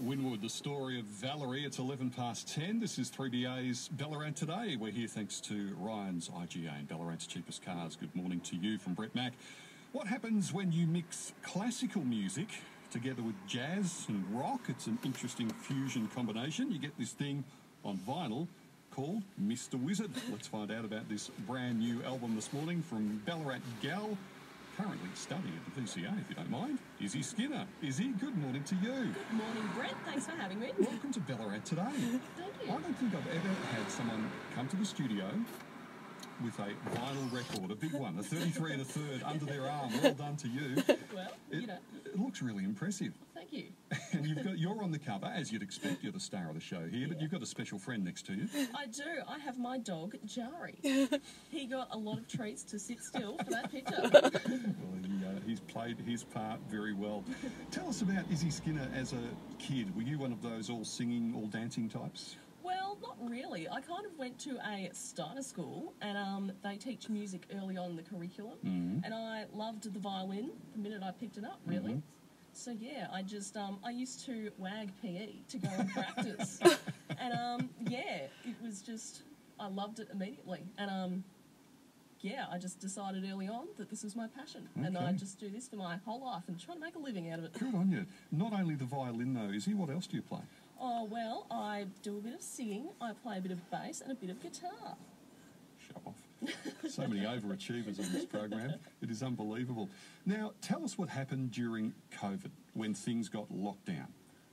Winwood, the story of Valerie. It's 11 past 10. This is 3BA's Ballarat Today. We're here thanks to Ryan's IGA and Ballarat's cheapest cars. Good morning to you from Brett Mac. What happens when you mix classical music together with jazz and rock? It's an interesting fusion combination. You get this thing on vinyl called Mr. Wizard. Let's find out about this brand new album this morning from Ballarat Gal currently studying at the VCA, if you don't mind, Izzy Skinner. Izzy, good morning to you. Good morning, Brett. Thanks for having me. Welcome to Ballarat today. Thank you. I don't think I've ever had someone come to the studio with a vinyl record, a big one, a 33 and a third under their arm. Well done to you. Well, It, you know, it looks really impressive. Thank you. And you've got you're on the cover, as you'd expect. You're the star of the show here, but you've got a special friend next to you. I do. I have my dog, Jari. he got a lot of treats to sit still for that picture. Well, he, uh, he's played his part very well. Tell us about Izzy Skinner as a kid. Were you one of those all singing, all dancing types? Well, not really. I kind of went to a Steiner school, and um, they teach music early on in the curriculum. And I loved the violin the minute I picked it up, really. So yeah, I just um, I used to wag PE to go and practice, and um, yeah, it was just I loved it immediately, and um, yeah, I just decided early on that this was my passion, and I Okay. just do this for my whole life and try to make a living out of it. Good on you. Not only the violin though, Izzy. What else do you play? Oh well, I do a bit of singing, I play a bit of bass and a bit of guitar. Show off. So many overachievers on this program. It is unbelievable. Now, tell us what happened during COVID when things got locked down.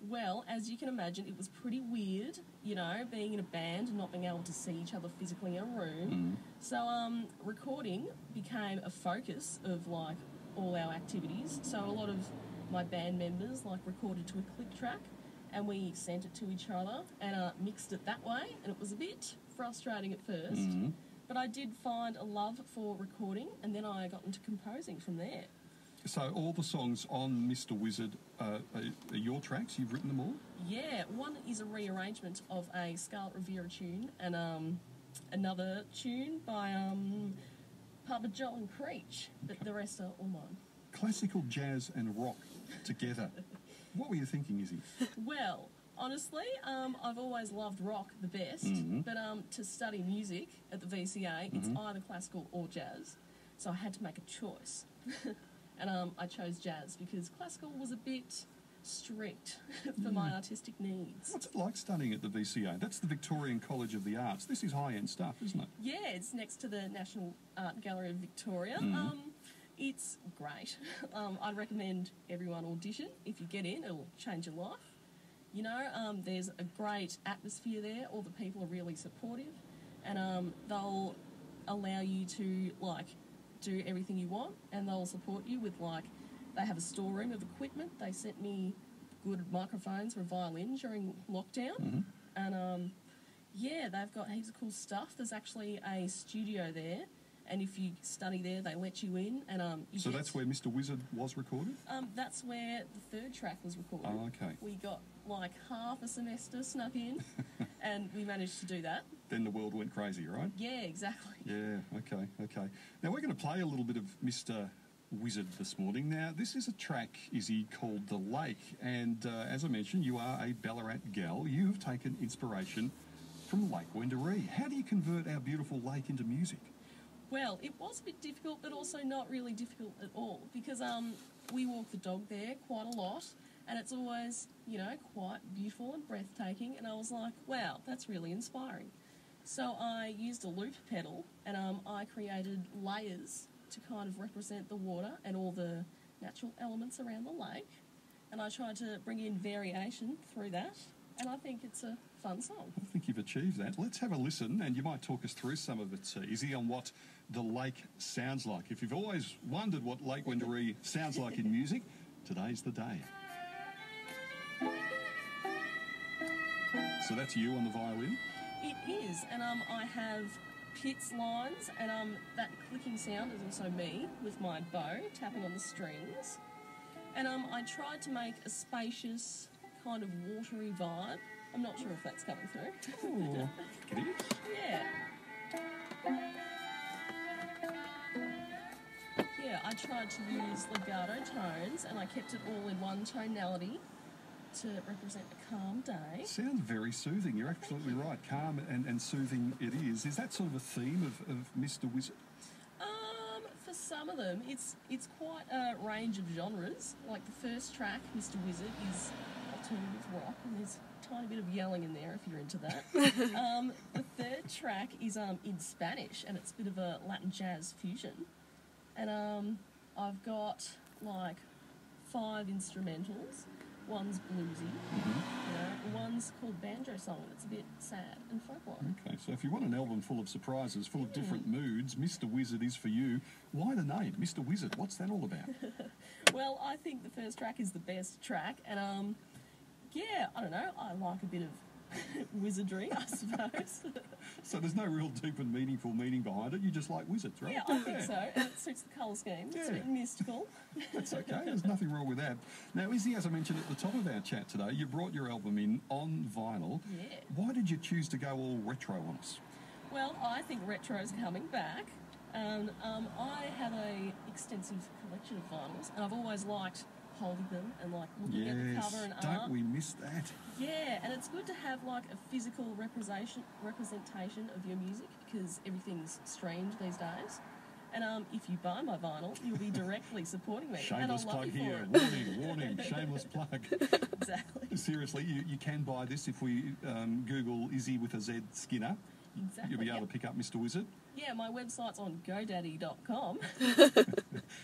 Well, as you can imagine, it was pretty weird, you know, being in a band and not being able to see each other physically in a room. So, um, recording became a focus of like all our activities. So, a lot of my band members like recorded to a click track and we sent it to each other and uh, mixed it that way. And it was a bit frustrating at 1st But I did find a love for recording and then I got into composing from there. So, all the songs on Mr. Wizard uh, are, are your tracks? You've written them all? Yeah, one is a rearrangement of a Scarlet Rivera tune and um, another tune by um, Papa John Creach, but the rest are all mine. Classical jazz and rock together. What were you thinking, Izzy? Well, honestly, um, I've always loved rock the best, but um, to study music at the VCA, it's either classical or jazz, so I had to make a choice. and um, I chose jazz because classical was a bit strict for my artistic needs. What's it like studying at the VCA? That's the Victorian College of the Arts. This is high end stuff, isn't it? Yeah, it's next to the National Art Gallery of Victoria. Um, it's great. Um, I'd recommend everyone audition. If you get in, it'll change your life. You know, um, there's a great atmosphere there. All the people are really supportive, and um, they'll allow you to like do everything you want, and they'll support you with like they have a storeroom of equipment. They sent me good microphones for violin during lockdown, and um, yeah, they've got heaps of cool stuff. There's actually a studio there, and if you study there, they let you in. And um, you So that's where Mr. Wizard was recorded? um, that's where the third track was recorded. Oh, okay. We got like half a semester snuck in, and we managed to do that. Then the world went crazy, right? Yeah, exactly. Yeah, okay, okay. Now we're going to play a little bit of Mr. Wizard this morning. Now, this is a track, Izzy, called The Lake. And uh, as I mentioned, you are a Ballarat gal. You have taken inspiration from Lake Wendouree. How do you convert our beautiful lake into music? Well, it was a bit difficult, but also not really difficult at all because um, we walk the dog there quite a lot, and it's always, you know, quite beautiful and breathtaking. And I was like, wow, that's really inspiring. So I used a loop pedal, and um, I created layers to kind of represent the water and all the natural elements around the lake. And I tried to bring in variation through that, and I think it's a fun song. I think you've achieved that. Let's have a listen, and you might talk us through some of it, uh, Izzy, on what the lake sounds like. If you've always wondered what Lake Wendouree sounds like in music, today's the day. So that's you on the violin. It is, and um, I have pizz lines, and um, that clicking sound is also me with my bow tapping on the strings. And um, I tried to make a spacious, kind of watery vibe. I'm not sure if that's coming through. Oh, yeah. Yeah, I tried to use legato tones, and I kept it all in one tonality. To represent a calm day. Sounds very soothing. You're absolutely right. Calm and, and soothing it is. Is that sort of a theme of, of Mr. Wizard? Um, for some of them, it's it's quite a range of genres. Like the first track, Mr. Wizard, is alternative rock, and there's a tiny bit of yelling in there if you're into that. um, the third track is um, in Spanish, and it's a bit of a Latin jazz fusion. And um, I've got like five instrumentals. One's bluesy, you know, one's called banjo song, and it's a bit sad and folklore. Okay, so if you want an album full of surprises, full of different moods, Mr. Wizard is for you. Why the name, Mr. Wizard? What's that all about? Well, I think the first track is the best track, and um, yeah, I don't know. I like a bit of wizardry, I suppose. so there's no real deep and meaningful meaning behind it. You just like wizards, right? yeah, I think so. It suits the colour scheme. It's a bit Yeah. mystical. That's okay. There's nothing wrong with that. Now, Izzy, as I mentioned at the top of our chat today, you brought your album in on vinyl. Yeah. Why did you choose to go all retro on us? Well, I think retro's coming back. And um, I have a extensive collection of vinyls, and I've always liked holding them and like looking at the Yes, cover and don't art. we miss that? Yeah, and it's good to have like a physical representation representation of your music because everything's streamed these days. And um, if you buy my vinyl, you'll be directly supporting me, and I'll Shameless plug here. Warning, warning, shameless plug. exactly, Seriously, you, you can buy this if we um, Google Izzy with a Z Skinner. exactly. You'll be able yep. to pick up Mr. Wizard. Yeah, my website's on GoDaddy.com.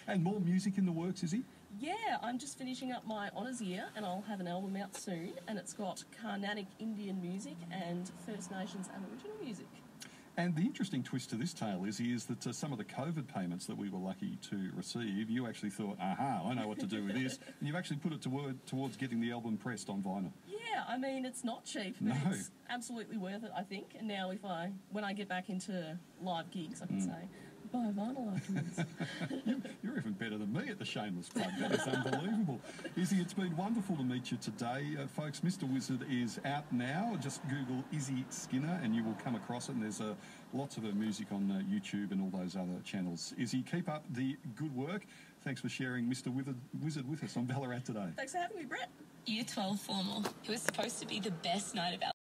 And more music in the works, is Izzy? Yeah, I'm just finishing up my honours year, and I'll have an album out soon, and it's got Carnatic Indian music and First Nations Aboriginal music. And the interesting twist to this tale is, is that uh, some of the COVID payments that we were lucky to receive, you actually thought, aha, I know what to do with this. and you've actually put it toward, towards getting the album pressed on vinyl. Yeah, I mean it's not cheap, but No. it's absolutely worth it. I think. And now, if I when I get back into live gigs, I can say buy vinyl afterwards. You're even better than me at the shameless plug. That is unbelievable. Izzy, it's been wonderful to meet you today. Uh, folks, Mr. Wizard is out now. Just Google Izzy Skinner and you will come across it. And there's uh, lots of her music on uh, YouTube and all those other channels. Izzy, keep up the good work. Thanks for sharing Mr. Wizard, Wizard with us on Ballarat today. Thanks for having me, Brett. Year 12 formal. It was supposed to be the best night of our